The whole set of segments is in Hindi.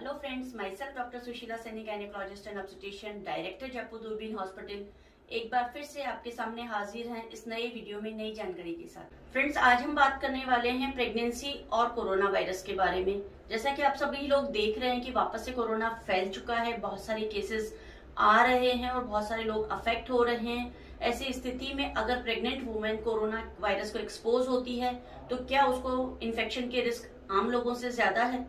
Hello friends myself doctor Sushila Saini gynaecologist and obstetrician director Jaipur Doorbeen hospital एक बार फिर से आपके सामने हाजिर हैं इस नए वीडियो में नई जानकारी के साथ। फ्रेंड्स आज हम बात करने वाले हैं प्रेगनेंसी और कोरोना वायरस के बारे में। जैसा कि आप सभी लोग देख रहे हैं कि वापस से कोरोना फैल चुका है, बहुत सारे केसेस आ रहे हैं और बहुत सारे लोग अफेक्ट हो रहे हैं। ऐसी स्थिति में अगर प्रेग्नेंट वुमेन कोरोना वायरस को एक्सपोज होती है तो क्या उसको इन्फेक्शन के रिस्क आम लोगों से ज़्यादा है?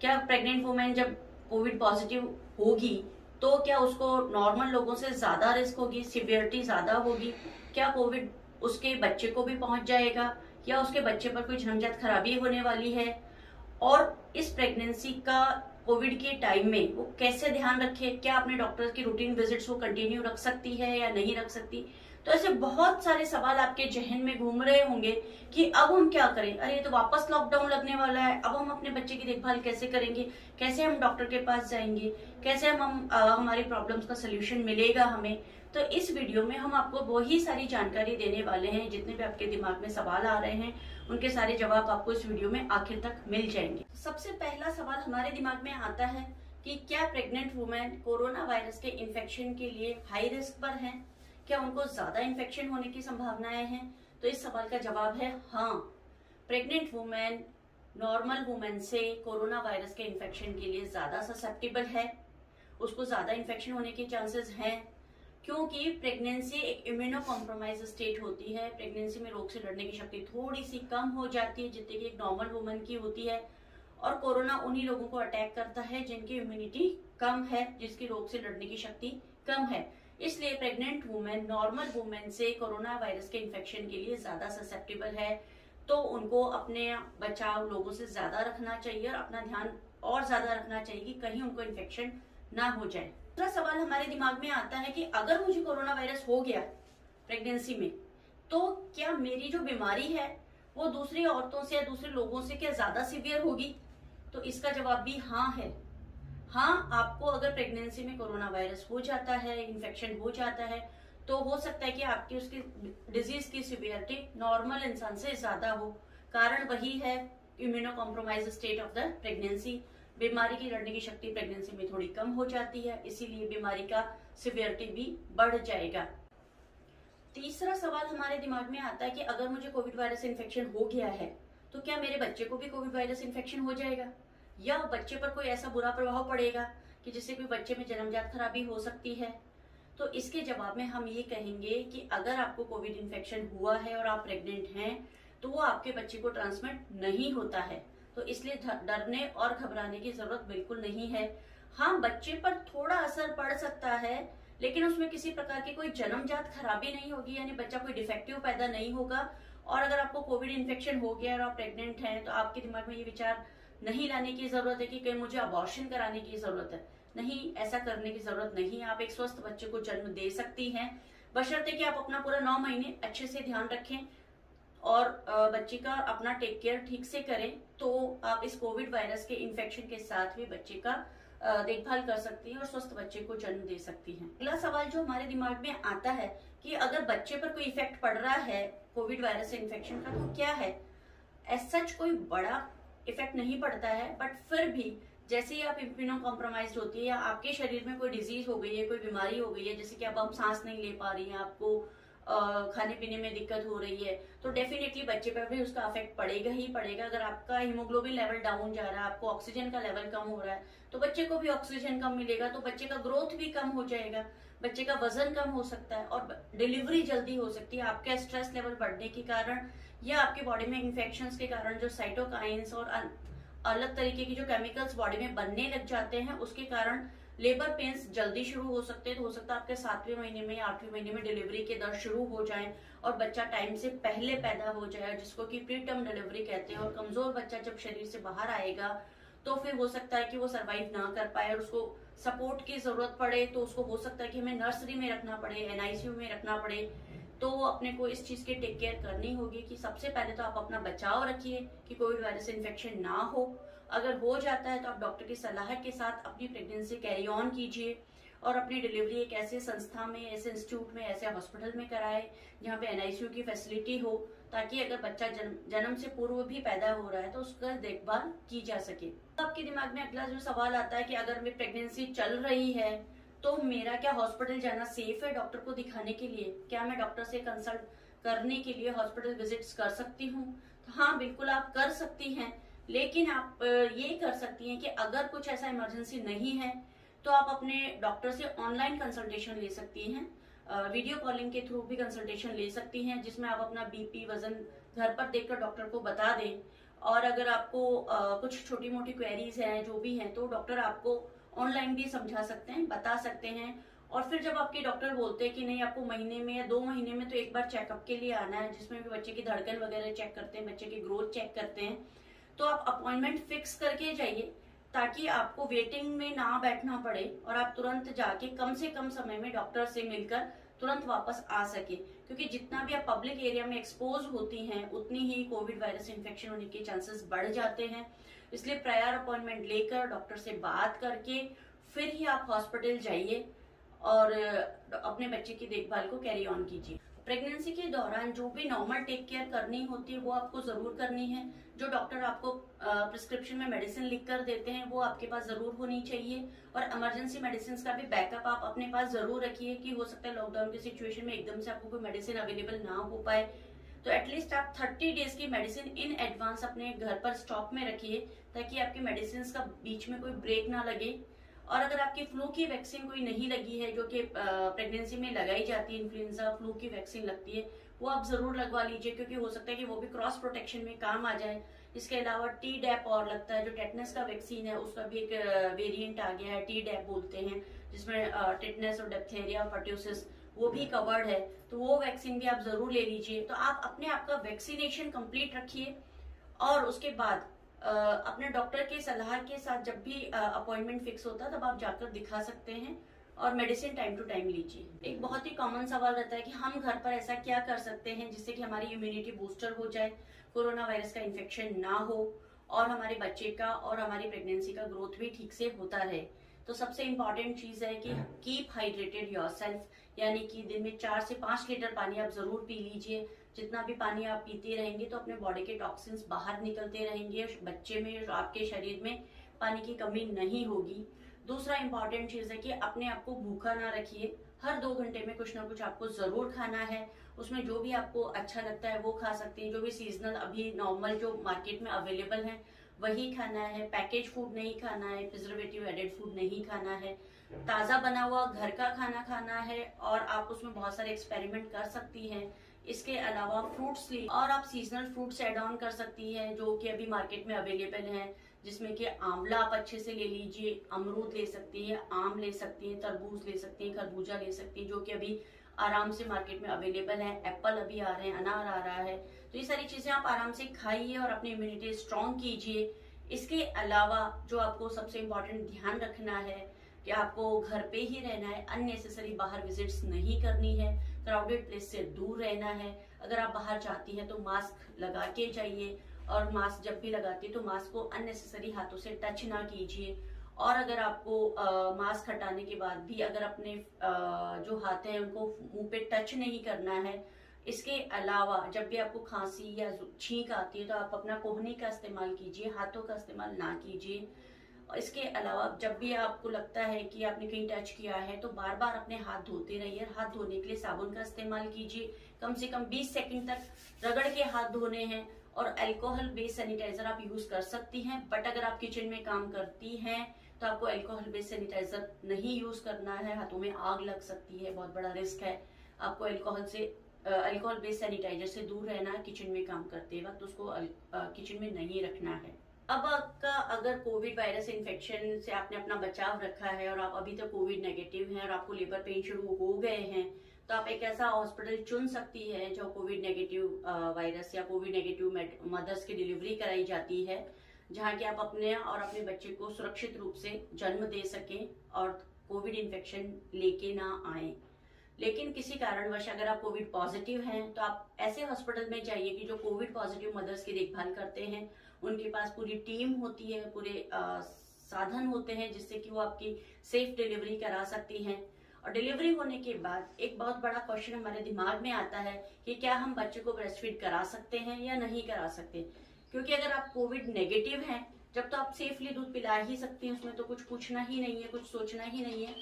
क्या प्रेग्नेंट वुमेन जब कोविड पॉजिटिव होगी तो क्या उसको नॉर्मल लोगों से ज़्यादा रिस्क होगी सिवियरिटी ज़्यादा होगी? क्या कोविड उसके बच्चे को भी पहुँच जाएगा? या उसके बच्चे पर कोई झंझट खराबी होने वाली है? और इस प्रेगनेंसी का कोविड के टाइम में वो कैसे ध्यान रखे? क्या अपने डॉक्टर की रूटीन विजिट्स वो कंटिन्यू रख सकती है या नहीं रख सकती? तो ऐसे बहुत सारे सवाल आपके जहन में घूम रहे होंगे कि अब हम क्या करें? अरे तो वापस लॉकडाउन लगने वाला है। अब हम अपने बच्चे की देखभाल कैसे करेंगे? कैसे हम डॉक्टर के पास जाएँगे? कैसे हम, हम हमारी प्रॉब्लम्स का सोल्यूशन मिलेगा हमें? तो इस वीडियो में हम आपको वही सारी जानकारी देने वाले हैं जितने भी आपके दिमाग में सवाल आ रहे हैं उनके सारे जवाब आपको इस वीडियो में आखिर तक मिल जाएँगे। सबसे पहला सवाल हमारे दिमाग में आता है कि क्या प्रेग्नेंट वुमेन कोरोना वायरस के इन्फेक्शन के लिए हाई रिस्क पर हैं? क्या उनको ज़्यादा इन्फेक्शन होने की संभावनाएँ हैं? तो इस सवाल का जवाब है हाँ। प्रेग्नेंट वुमेन नॉर्मल वुमेन से कोरोना वायरस के इन्फेक्शन के लिए ज़्यादा ससेप्टेबल है। उसको ज़्यादा इन्फेक्शन होने के चांसेस हैं। क्योंकि प्रेगनेंसी एक इम्यूनो कॉम्प्रोमाइज स्टेट होती है। प्रेगनेंसी में रोग से लड़ने की शक्ति थोड़ी सी कम हो जाती है, जितने की एक नॉर्मल वुमन की होती है। और कोरोना उन्हीं लोगों को अटैक करता है जिनकी इम्यूनिटी कम है, जिसकी रोग से लड़ने की शक्ति कम है। इसलिए प्रेग्नेंट वुमेन नॉर्मल वुमेन से कोरोना वायरस के इन्फेक्शन के लिए ज़्यादा ससेप्टेबल है। तो उनको अपने बचाव लोगों से ज़्यादा रखना चाहिए और अपना ध्यान और ज़्यादा रखना चाहिए कि कहीं उनको इन्फेक्शन ना हो जाए। दूसरा सवाल हमारे दिमाग में आता है कि अगर मुझे कोरोना वायरस हो गया प्रेगनेंसी में तो क्या मेरी जो बीमारी है, वो दूसरी औरतों से या दूसरे लोगों से क्या ज़्यादा सीवियर होगी? तो इसका जवाब भी हाँ है। हाँ आपको अगर प्रेगनेंसी में कोरोना वायरस हो जाता है इन्फेक्शन हो जाता है तो हो सकता है कि आपकी उसकी डिज़ीज़ की सिवियरिटी नॉर्मल इंसान से ज़्यादा हो। कारण वही है immuno compromise state of the pregnancy बीमारी की लड़ने की शक्ति प्रेगनेंसी में थोड़ी कम हो जाती है, इसीलिए बीमारी का सिवियरिटी भी बढ़ जाएगा। तीसरा सवाल हमारे दिमाग में आता है कि अगर मुझे कोविड वायरस इन्फेक्शन हो गया है तो क्या मेरे बच्चे को भी कोविड वायरस इन्फेक्शन हो जाएगा? या बच्चे पर कोई ऐसा बुरा प्रभाव पड़ेगा कि जिससे कोई बच्चे में जन्मजात खराबी हो सकती है? तो इसके जवाब में हम ये कहेंगे कि अगर आपको कोविड इन्फेक्शन हुआ है और आप प्रेग्नेंट हैं तो वो आपके बच्चे को ट्रांसमिट नहीं होता है। तो इसलिए डरने और घबराने की ज़रूरत बिल्कुल नहीं है। हाँ बच्चे पर थोड़ा असर पड़ सकता है, लेकिन उसमें किसी प्रकार की कोई जन्मजात खराबी नहीं होगी, यानी बच्चा कोई डिफेक्टिव पैदा नहीं होगा। और अगर आपको कोविड इन्फेक्शन हो गया और आप प्रेग्नेंट हैं तो आपके दिमाग में ये विचार नहीं लाने की ज़रूरत है कि कहीं मुझे अबॉर्शन कराने की ज़रूरत है। नहीं, ऐसा करने की ज़रूरत नहीं आप एक स्वस्थ बच्चे को जन्म दे सकती हैं। बशर्ते कि आप अपना पूरा नौ महीने अच्छे से ध्यान रखें और बच्चे का अपना टेक केयर ठीक से करें तो आप इस कोविड वायरस के इन्फेक्शन के साथ भी बच्चे का देखभाल कर सकती हैं और स्वस्थ बच्चे को जन्म दे सकती हैं। अगला सवाल जो हमारे दिमाग में आता है कि अगर बच्चे पर कोई इफ़ेक्ट पड़ रहा है, कोविड वायरस इन्फेक्शन का तो क्या है? एज सच कोई बड़ा इफ़ेक्ट नहीं पड़ता है बट फिर भी जैसे ही आप इम्यूनो कॉम्प्रोमाइज होती है या आपके शरीर में कोई डिज़ीज़ हो गई है, कोई बीमारी हो गई है, जैसे कि अब आप सांस नहीं ले पा रही हैं, आपको खाने पीने में दिक्कत हो रही है तो डेफिनेटली बच्चे पर भी उसका अफेक्ट पड़ेगा ही पड़ेगा। अगर आपका हीमोग्लोबिन लेवल डाउन जा रहा है, आपको ऑक्सीजन का लेवल कम हो रहा है तो बच्चे को भी ऑक्सीजन कम मिलेगा तो बच्चे का ग्रोथ भी कम हो जाएगा, बच्चे का वज़न कम हो सकता है और डिलीवरी जल्दी हो सकती है। आपका स्ट्रेस लेवल बढ़ने के कारण या आपके बॉडी में इन्फेक्शन के कारण जो साइटोकाइंस और अलग तरीके की जो केमिकल्स बॉडी में बनने लग जाते हैं, उसके कारण लेबर पेन्स जल्दी शुरू हो सकते हैं। तो हो सकता है आपके सातवें महीने में या आठवें महीने में डिलीवरी के दर्द शुरू हो जाए और बच्चा टाइम से पहले पैदा हो जाए जिसको कि प्री टर्म डिलीवरी कहते हैं, और कमज़ोर बच्चा जब शरीर से बाहर आएगा तो फिर हो सकता है कि वो सरवाइव ना कर पाए और उसको सपोर्ट की ज़रूरत पड़े तो उसको हो सकता है कि हमें नर्सरी में रखना पड़े एनआईसीयू में रखना पड़े। तो अपने को इस चीज़ की टेक केयर करनी होगी कि सबसे पहले तो आप अपना बचाव रखिए कि कोविड वायरस इन्फेक्शन ना हो। अगर हो जाता है तो आप डॉक्टर की सलाह के साथ अपनी प्रेगनेंसी कैरी ऑन कीजिए और अपनी डिलीवरी एक ऐसे संस्था में, ऐसे इंस्टीट्यूट में, ऐसे हॉस्पिटल में कराए जहाँ पे एनआईसीयू की फैसिलिटी हो, ताकि अगर बच्चा जन्म जन्म से पूर्व भी पैदा हो रहा है तो उसका देखभाल की जा सके। आपके दिमाग में अगला जो सवाल आता है कि अगर मेरी प्रेगनेंसी चल रही है तो मेरा क्या हॉस्पिटल जाना सेफ़ है डॉक्टर को दिखाने के लिए? क्या मैं डॉक्टर से कंसल्ट करने के लिए हॉस्पिटल विजिट्स कर सकती हूँ? तो हाँ बिल्कुल आप कर सकती हैं, लेकिन आप ये कर सकती हैं कि अगर कुछ ऐसा इमरजेंसी नहीं है तो आप अपने डॉक्टर से ऑनलाइन कंसल्टेशन ले सकती हैं वीडियो कॉलिंग के थ्रू भी कंसल्टेशन ले सकती हैं, जिसमें आप अपना बीपी वज़न घर पर देखकर डॉक्टर को बता दें। और अगर आपको आ, कुछ छोटी मोटी क्वेरीज हैं जो भी हैं तो डॉक्टर आपको ऑनलाइन भी समझा सकते हैं बता सकते हैं। और फिर जब आपके डॉक्टर बोलते हैं कि नहीं आपको महीने में या दो महीने में तो एक बार चेकअप के लिए आना है जिसमें भी बच्चे की धड़कन वगैरह चेक करते हैं बच्चे की ग्रोथ चेक करते हैं तो आप अपॉइंटमेंट फिक्स करके जाइए ताकि आपको वेटिंग में ना बैठना पड़े और आप तुरंत जाके कम से कम समय में डॉक्टर से मिलकर तुरंत वापस आ सके। क्योंकि जितना भी आप पब्लिक एरिया में एक्सपोज होती हैं, उतनी ही कोविड वायरस इन्फेक्शन होने के चांसेस बढ़ जाते हैं। इसलिए प्रायर अपॉइंटमेंट लेकर डॉक्टर से बात करके फिर ही आप हॉस्पिटल जाइए और अपने बच्चे की देखभाल को कैरी ऑन कीजिए। प्रेगनेंसी के दौरान जो भी नॉर्मल टेक केयर करनी होती है, वो आपको ज़रूर करनी है। जो डॉक्टर आपको प्रिस्क्रिप्शन में मेडिसिन लिख कर देते हैं, वो आपके पास ज़रूर होनी चाहिए। और इमरजेंसी मेडिसिन का भी बैकअप आप अपने पास ज़रूर रखिए कि हो सकता है लॉकडाउन की सिचुएशन में एकदम से आपको कोई मेडिसिन अवेलेबल ना हो पाए। तो एटलीस्ट आप 30 डेज़ की मेडिसिन इन एडवांस अपने घर पर स्टॉक में रखिए, ताकि आपकी मेडिसिन का बीच में कोई ब्रेक ना लगे। और अगर आपकी फ्लू की वैक्सीन कोई नहीं लगी है, जो कि प्रेगनेंसी में लगाई जाती है इन्फ्लुएंजा फ्लू की वैक्सीन लगती है, वो आप ज़रूर लगवा लीजिए, क्योंकि हो सकता है कि वो भी क्रॉस प्रोटेक्शन में काम आ जाए। इसके अलावा टी डैप और लगता है, जो टेटनस का वैक्सीन है, उसका भी एक वेरिएंट आ गया है टी डैप बोलते हैं, जिसमें टेटनस और डेप्थेरिया फर्ट्यूसिस वो भी कवर्ड है। तो वो वैक्सीन भी आप ज़रूर ले लीजिए। तो आप अपने आप का वैक्सीनेशन कंप्लीट रखिए, और उसके बाद अपने डॉक्टर के सलाह के साथ जब भी अपॉइंटमेंट फिक्स होता है, तब आप जाकर दिखा सकते हैं और मेडिसिन टाइम टू टाइम लीजिए। एक बहुत ही कॉमन सवाल रहता है कि हम घर पर ऐसा क्या कर सकते हैं जिससे कि हमारी इम्यूनिटी बूस्टर हो जाए कोरोना वायरस का इन्फेक्शन ना हो और हमारे बच्चे का और हमारी प्रेगनेंसी का ग्रोथ भी ठीक से होता रहे। तो सबसे इम्पोर्टेंट चीज़ है कि कीप हाइड्रेटेड योर सेल्फ यानी कि दिन में चार से पाँच लीटर पानी आप ज़रूर पी लीजिए। जितना भी पानी आप पीते रहेंगे तो अपने बॉडी के टॉक्सिन्स बाहर निकलते रहेंगे, बच्चे में, आपके शरीर में पानी की कमी नहीं होगी। दूसरा इंपॉर्टेंट चीज़ है कि अपने आप को भूखा ना रखिए। हर दो घंटे में कुछ ना कुछ आपको ज़रूर खाना है। उसमें जो भी आपको अच्छा लगता है वो खा सकते हैं। जो भी सीजनल अभी नॉर्मल जो मार्केट में अवेलेबल है वही खाना है पैकेज फ़ूड नहीं खाना है प्रिजर्वेटिव एडेड फ़ूड नहीं खाना है। ताज़ा बना हुआ घर का खाना खाना है और आप उसमें बहुत सारे एक्सपेरिमेंट कर सकती हैं। इसके अलावा फ्रूट्स ली और आप सीजनल फ्रूट्स एड ऑन कर सकती हैं, जो कि अभी मार्केट में अवेलेबल हैं, जिसमें कि आंवला आप अच्छे से ले लीजिए, अमरूद ले सकती हैं, आम ले सकती हैं, तरबूज ले सकती हैं, खरबूजा ले सकती हैं, जो कि अभी आराम से मार्केट में अवेलेबल है, एप्पल अभी आ रहे हैं, अनार आ रहा है। तो ये सारी चीज़ें आप आराम से खाइए और अपनी इम्यूनिटी स्ट्रॉन्ग कीजिए। इसके अलावा जो आपको सबसे इम्पोर्टेंट ध्यान रखना है कि आपको घर पे ही रहना है अननेसेसरी बाहर विजिट्स नहीं करनी है क्राउडेड प्लेस से दूर रहना है। अगर आप बाहर जाती हैं तो मास्क लगा के जाइए और मास्क जब भी लगाती है तो मास्क को अननेसेसरी हाथों से टच ना कीजिए। और अगर आपको आ, मास्क हटाने के बाद भी अगर अपने आ, जो हाथ हैं उनको मुँह पे टच नहीं करना है इसके अलावा जब भी आपको खांसी या छींक आती है तो आप अपना कोहनी का इस्तेमाल कीजिए हाथों का इस्तेमाल ना कीजिए। और इसके अलावा जब भी आपको लगता है कि आपने कहीं टच किया है तो बार बार अपने हाथ धोते रहिए हाथ धोने के लिए साबुन का इस्तेमाल कीजिए। कम से कम 20 सेकंड तक रगड़ के हाथ धोने हैं और अल्कोहल बेस्ड सैनिटाइजर आप यूज़ कर सकती हैं बट अगर आप किचन में काम करती हैं तो आपको अल्कोहल बेस्ड सैनिटाइजर नहीं यूज़ करना है, हाथों में आग लग सकती है, बहुत बड़ा रिस्क है। आपको अल्कोहल से अल्कोहल बेस्ड सैनिटाइजर से दूर रहना किचन में काम करते वक्त, उसको किचन में नहीं रखना है। अब आपका, अगर कोविड वायरस इन्फेक्शन से आपने अपना बचाव रखा है, और आप अभी तक कोविड नेगेटिव हैं, और आपको लेबर पेन शुरू हो गए हैं तो आप एक ऐसा हॉस्पिटल चुन सकती है जो कोविड नेगेटिव वायरस या कोविड नेगेटिव मदर्स की डिलीवरी कराई जाती है। जहाँ की आप अपने और अपने बच्चे को सुरक्षित रूप से जन्म दे सकें और कोविड इन्फेक्शन लेके ना आए। लेकिन किसी कारणवश अगर आप कोविड पॉजिटिव हैं तो आप ऐसे हॉस्पिटल में जाइए कि जो कोविड पॉजिटिव मदर्स की देखभाल करते हैं उनके पास पूरी टीम होती है पूरे आ, साधन होते हैं जिससे कि वो आपकी सेफ़ डिलीवरी करा सकती हैं। और डिलीवरी होने के बाद एक बहुत बड़ा क्वेश्चन हमारे दिमाग में आता है कि क्या हम बच्चे को ब्रेस्ट फ़ीड करा सकते हैं या नहीं करा सकते? क्योंकि अगर आप कोविड नेगेटिव हैं, जब तो आप सेफली दूध पिला ही सकती हैं, उसमें तो कुछ पूछना ही नहीं है, कुछ सोचना ही नहीं है।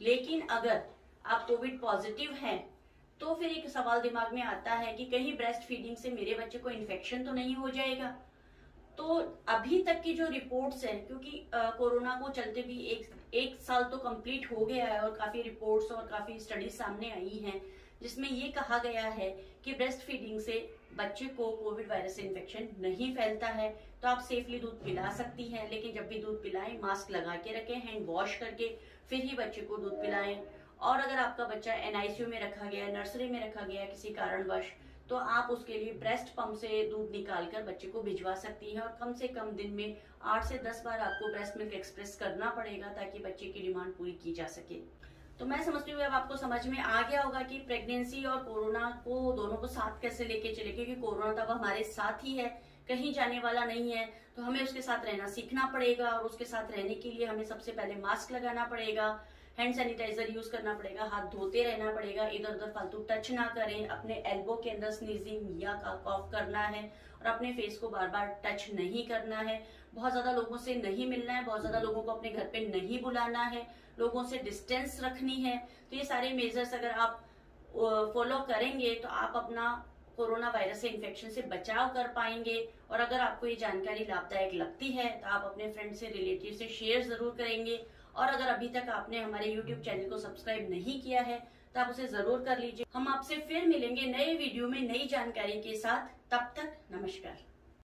लेकिन अगर आप कोविड पॉजिटिव हैं तो फिर एक सवाल दिमाग में आता है कि कहीं ब्रेस्ट फीडिंग से मेरे बच्चे को इन्फेक्शन तो नहीं हो जाएगा? तो अभी तक की जो रिपोर्ट्स हैं, क्योंकि कोरोना को चलते भी एक एक साल तो कंप्लीट हो गया है और काफ़ी रिपोर्ट्स और काफ़ी स्टडीज़ सामने आई हैं, जिसमें ये कहा गया है कि ब्रेस्ट फीडिंग से बच्चे को कोविड वायरस से इन्फेक्शन नहीं फैलता है तो आप सेफली दूध पिला सकती हैं, लेकिन जब भी दूध पिलाएँ मास्क लगा के रखें हैंड वॉश करके, फिर ही बच्चे को दूध पिलाएँ। और अगर आपका बच्चा एनआईसीयू में रखा गया है नर्सरी में रखा गया है किसी कारणवश तो आप उसके लिए ब्रेस्ट पंप से दूध निकालकर बच्चे को भिजवा सकती हैं, और कम से कम दिन में आठ से दस बार आपको ब्रेस्ट मिल्क एक्सप्रेस करना पड़ेगा, ताकि बच्चे की डिमांड पूरी की जा सके। तो मैं समझती हूँ, अब आपको समझ में आ गया होगा कि प्रेगनेंसी और कोरोना को दोनों को साथ कैसे लेके चले, क्योंकि कोरोना तो अब हमारे साथ ही है, कहीं जाने वाला नहीं है तो हमें उसके साथ रहना सीखना पड़ेगा और उसके साथ रहने के लिए हमें सबसे पहले मास्क लगाना पड़ेगा हैंड सैनिटाइजर यूज़ करना पड़ेगा, हाथ धोते रहना पड़ेगा इधर उधर फालतू टच ना करें, अपने एल्बो के अंदर स्नीजिंग या कॉफ करना है और अपने फेस को बार बार टच नहीं करना है। बहुत ज़्यादा लोगों से नहीं मिलना है बहुत ज़्यादा लोगों को अपने घर पे नहीं बुलाना है लोगों से डिस्टेंस रखनी है। तो ये सारे मेजर्स अगर आप फॉलो करेंगे तो आप अपना कोरोना वायरस से इन्फेक्शन से बचाव कर पाएँगे। और अगर आपको ये जानकारी लाभदायक लगती है तो आप अपने फ्रेंड से रिलेटिव से शेयर ज़रूर करेंगे। और अगर अभी तक आपने हमारे यूट्यूब चैनल को सब्सक्राइब नहीं किया है तो आप उसे ज़रूर कर लीजिए। हम आपसे फिर मिलेंगे नए वीडियो में नई जानकारी के साथ। तब तक नमस्कार।